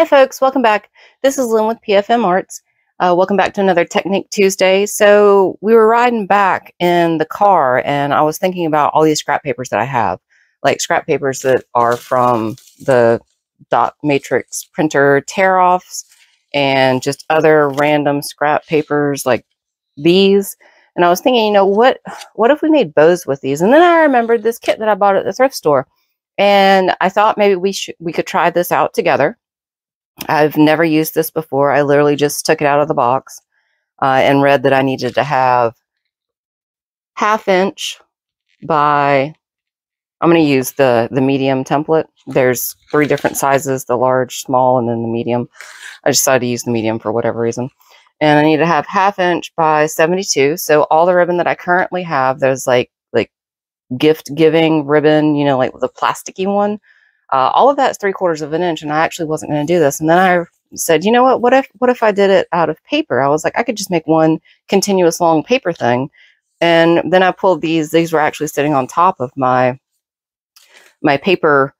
Hi folks, welcome back. This is Lynn with PFM Arts. Uh, welcome back to another Technique Tuesday. So we were riding back in the car and I was thinking about all these scrap papers that I have, like scrap papers that are from the dot matrix printer tear-offs and just other random scrap papers like these. And I was thinking, you know, what what if we made bows with these? And then I remembered this kit that I bought at the thrift store. And I thought maybe we should we could try this out together. I've never used this before. I literally just took it out of the box uh, and read that I needed to have half inch by, I'm going to use the, the medium template. There's three different sizes, the large, small, and then the medium. I decided to use the medium for whatever reason. And I need to have half inch by 72. So all the ribbon that I currently have, there's like, like gift giving ribbon, you know, like the plasticky one. Uh, all of that's three quarters of an inch, and I actually wasn't going to do this. And then I said, you know what? What if what if I did it out of paper? I was like, I could just make one continuous long paper thing. And then I pulled these. These were actually sitting on top of my my paper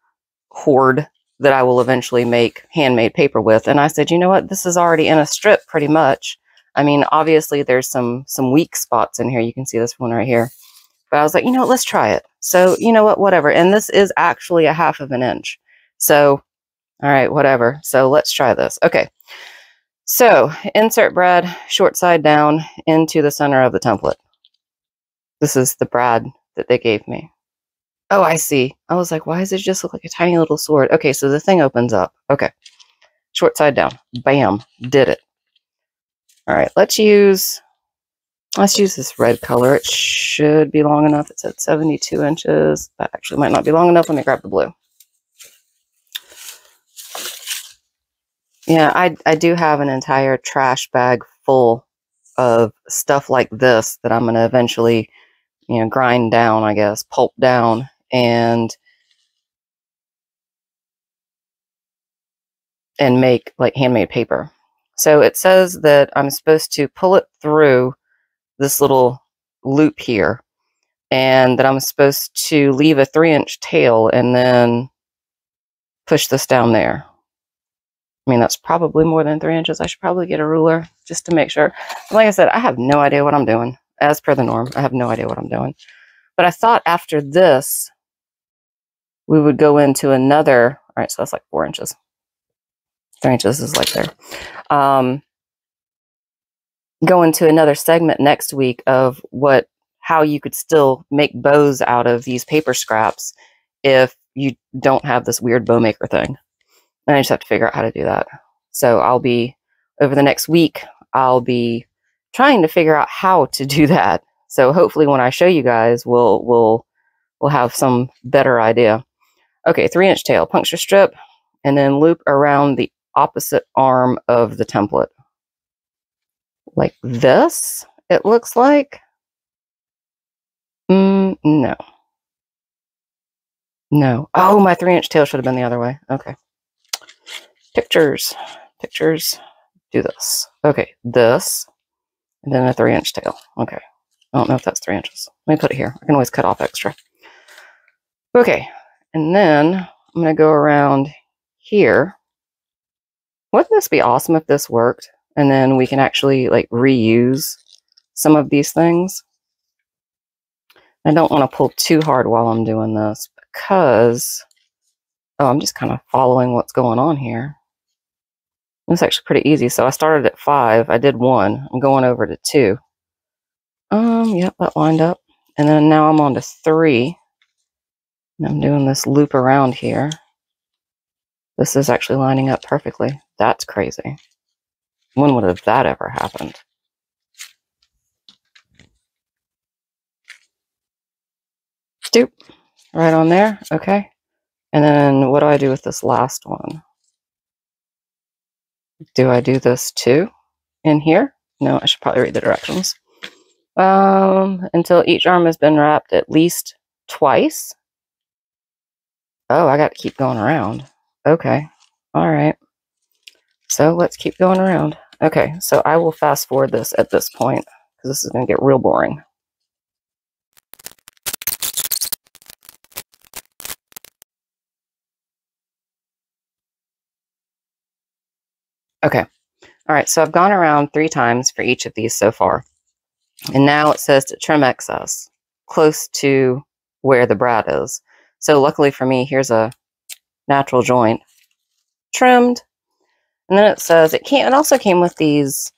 hoard that I will eventually make handmade paper with. And I said, you know what? This is already in a strip pretty much. I mean, obviously there's some some weak spots in here. You can see this one right here. But I was like, you know what, let's try it. So, you know what, whatever. And this is actually a half of an inch. So, all right, whatever. So let's try this. Okay. So insert brad short side down into the center of the template. This is the brad that they gave me. Oh, I see. I was like, why does it just look like a tiny little sword? Okay, so the thing opens up. Okay. Short side down. Bam. Did it. All right, let's use Let's use this red color. It should be long enough. It's at 72 inches. That actually might not be long enough. Let me grab the blue. Yeah, I, I do have an entire trash bag full of stuff like this that I'm going to eventually, you know, grind down, I guess, pulp down, and and make like handmade paper. So it says that I'm supposed to pull it through this little loop here and that I'm supposed to leave a three inch tail and then push this down there. I mean, that's probably more than three inches. I should probably get a ruler just to make sure. like I said, I have no idea what I'm doing. As per the norm, I have no idea what I'm doing. But I thought after this, we would go into another, all right, so that's like four inches. Three inches is like there. Um, go into another segment next week of what how you could still make bows out of these paper scraps if you don't have this weird bow maker thing. And I just have to figure out how to do that. So I'll be over the next week, I'll be trying to figure out how to do that. So hopefully when I show you guys, we'll we'll we'll have some better idea. Okay, three inch tail, puncture strip, and then loop around the opposite arm of the template like this, it looks like. Mm, no. No. Oh, my three inch tail should have been the other way. Okay. Pictures. Pictures. Do this. Okay. This. And then a three inch tail. Okay. I don't know if that's three inches. Let me put it here. I can always cut off extra. Okay. And then I'm going to go around here. Wouldn't this be awesome if this worked? And then we can actually like reuse some of these things. I don't want to pull too hard while I'm doing this because, oh, I'm just kind of following what's going on here. It's actually pretty easy. So I started at five. I did one. I'm going over to two. Um, yep, that lined up. And then now I'm on to three. And I'm doing this loop around here. This is actually lining up perfectly. That's crazy. When would have that ever happened? Stoop. Right on there. Okay. And then what do I do with this last one? Do I do this too in here? No, I should probably read the directions. Um, until each arm has been wrapped at least twice. Oh, I got to keep going around. Okay. All right. So let's keep going around. Okay, so I will fast forward this at this point because this is going to get real boring. Okay. All right. So I've gone around three times for each of these so far. And now it says to trim excess close to where the brad is. So luckily for me, here's a natural joint trimmed. And then it says it came, it also came with these,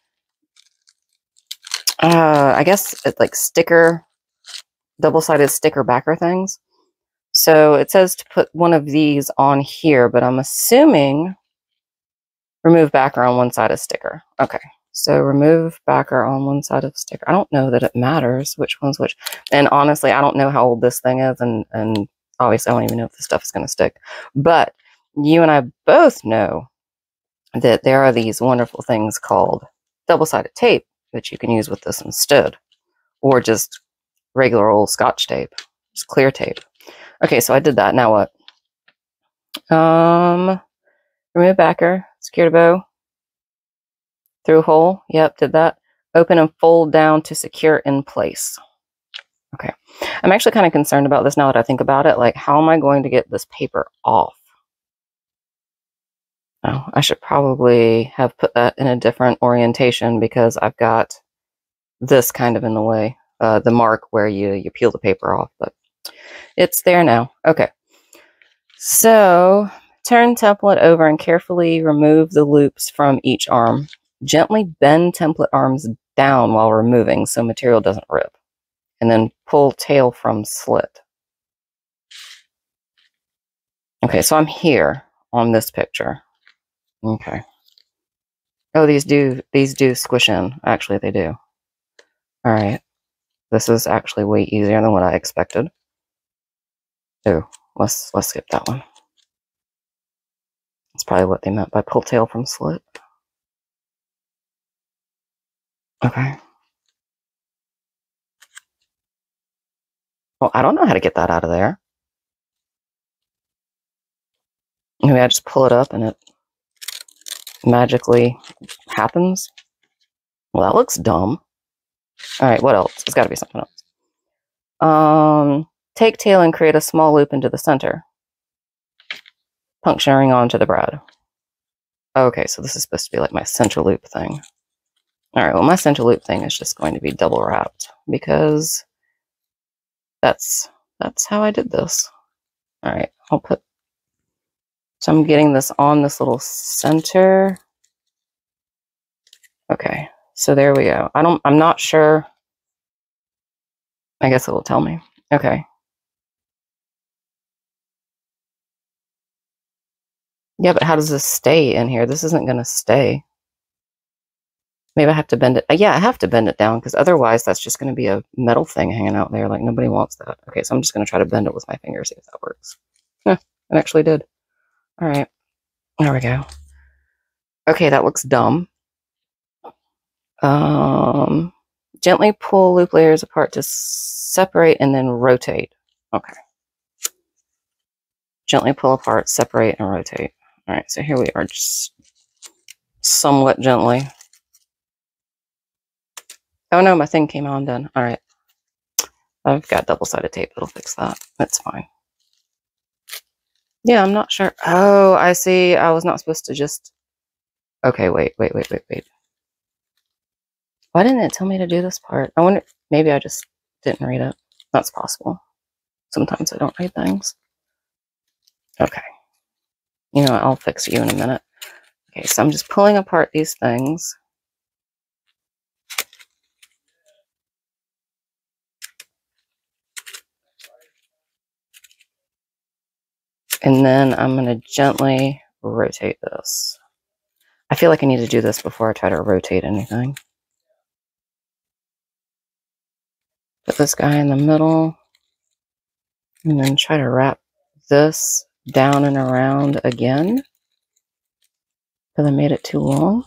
uh, I guess it's like sticker, double-sided sticker backer things. So it says to put one of these on here, but I'm assuming remove backer on one side of sticker. Okay. So remove backer on one side of sticker. I don't know that it matters which one's which. And honestly, I don't know how old this thing is. And, and obviously I don't even know if the stuff is going to stick. But you and I both know that there are these wonderful things called double-sided tape that you can use with this instead. Or just regular old scotch tape. Just clear tape. Okay, so I did that. Now what? Um, remove backer, secure bow, through hole. Yep, did that. Open and fold down to secure in place. Okay. I'm actually kind of concerned about this now that I think about it. Like, how am I going to get this paper off? Oh, I should probably have put that in a different orientation because I've got this kind of in the way. Uh, the mark where you, you peel the paper off, but it's there now. Okay. So turn template over and carefully remove the loops from each arm. Gently bend template arms down while removing so material doesn't rip. And then pull tail from slit. Okay, so I'm here on this picture. Okay. Oh, these do these do squish in. Actually, they do. All right. This is actually way easier than what I expected. Oh, let's let's skip that one. That's probably what they meant by pull tail from slit. Okay. Well, I don't know how to get that out of there. Maybe I just pull it up and it magically happens. Well, that looks dumb. All right, what else? It's got to be something else. Um, Take tail and create a small loop into the center, puncturing onto the brad. Okay, so this is supposed to be like my center loop thing. All right, well, my center loop thing is just going to be double wrapped because that's that's how I did this. All right, I'll put, so I'm getting this on this little center. Okay, so there we go. I don't, I'm not sure. I guess it will tell me. Okay, Yeah, but how does this stay in here? This isn't going to stay. Maybe I have to bend it. Uh, yeah, I have to bend it down because otherwise that's just going to be a metal thing hanging out there. Like nobody wants that. Okay, so I'm just going to try to bend it with my finger, see if that works. Yeah, it actually did. All right, there we go. Okay, that looks dumb. Um, gently pull loop layers apart to separate and then rotate. Okay. Gently pull apart, separate, and rotate. All right, so here we are, just somewhat gently. Oh no, my thing came undone. All right. I've got double-sided tape that'll fix that. That's fine. Yeah, I'm not sure. Oh, I see. I was not supposed to just... Okay, wait, wait, wait, wait, wait. Why didn't it tell me to do this part? I wonder, maybe I just didn't read it. That's possible. Sometimes I don't read things. Okay. You know, I'll fix you in a minute. Okay, so I'm just pulling apart these things. And then I'm going to gently rotate this. I feel like I need to do this before I try to rotate anything. Put this guy in the middle. And then try to wrap this down and around again because I made it too long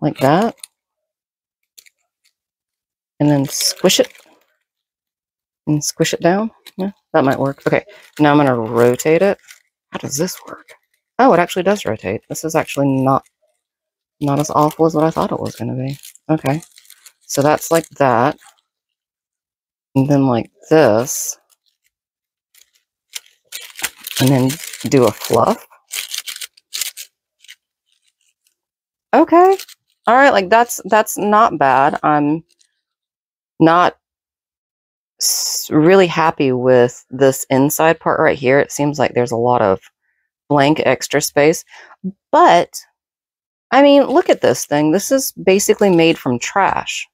like that and then squish it and squish it down yeah that might work okay now I'm going to rotate it how does this work oh it actually does rotate this is actually not not as awful as what I thought it was going to be okay so that's like that and then like this and then do a fluff. okay. All right, like that's that's not bad. I'm not really happy with this inside part right here. It seems like there's a lot of blank extra space. But, I mean, look at this thing. This is basically made from trash.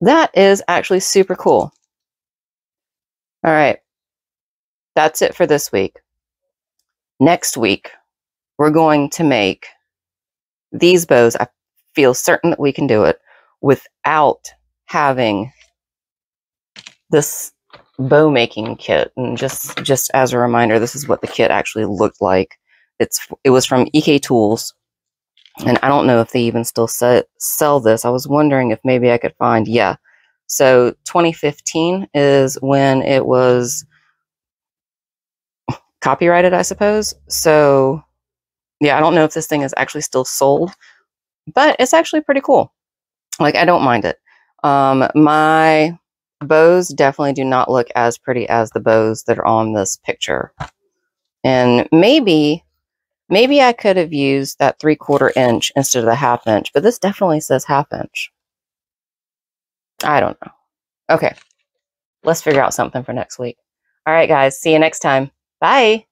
That is actually super cool. All right. That's it for this week. Next week, we're going to make these bows. I feel certain that we can do it without having this bow making kit. And just, just as a reminder, this is what the kit actually looked like. It's, it was from EK Tools. And I don't know if they even still set, sell this. I was wondering if maybe I could find, yeah. So 2015 is when it was copyrighted, I suppose. So yeah, I don't know if this thing is actually still sold, but it's actually pretty cool. Like I don't mind it. Um, my bows definitely do not look as pretty as the bows that are on this picture. And maybe, maybe I could have used that three quarter inch instead of the half inch, but this definitely says half inch. I don't know. Okay, let's figure out something for next week. All right, guys, see you next time. Bye.